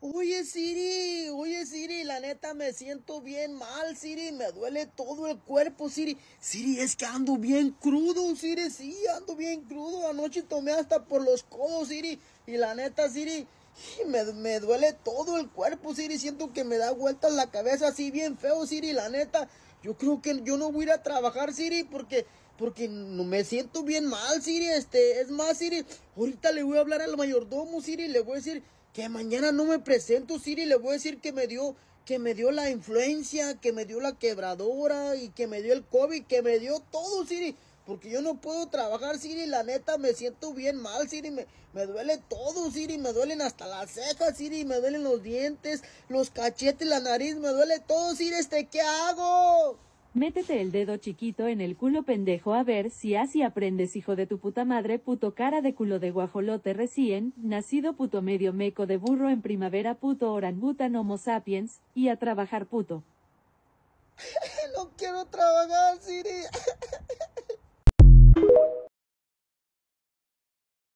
Oye, Siri, oye, Siri, la neta me siento bien mal, Siri, me duele todo el cuerpo, Siri. Siri, es que ando bien crudo, Siri, sí, ando bien crudo. Anoche tomé hasta por los codos, Siri. Y la neta, Siri, me, me duele todo el cuerpo, Siri. Siento que me da vueltas la cabeza así bien feo, Siri, la neta. Yo creo que yo no voy a ir a trabajar, Siri, porque porque me siento bien mal, Siri. Este, es más, Siri, ahorita le voy a hablar al mayordomo, Siri, le voy a decir que mañana no me presento, Siri, le voy a decir que me dio que me dio la influencia, que me dio la quebradora y que me dio el COVID, que me dio todo, Siri. Porque yo no puedo trabajar, Siri, la neta me siento bien mal, Siri, me, me duele todo, Siri, me duelen hasta las cejas, Siri, me duelen los dientes, los cachetes, la nariz, me duele todo, Siri, este, ¿qué hago? Métete el dedo chiquito en el culo pendejo a ver si así aprendes hijo de tu puta madre puto cara de culo de guajolote recién, nacido puto medio meco de burro en primavera puto orangutan homo sapiens, y a trabajar puto. no quiero trabajar, Siri.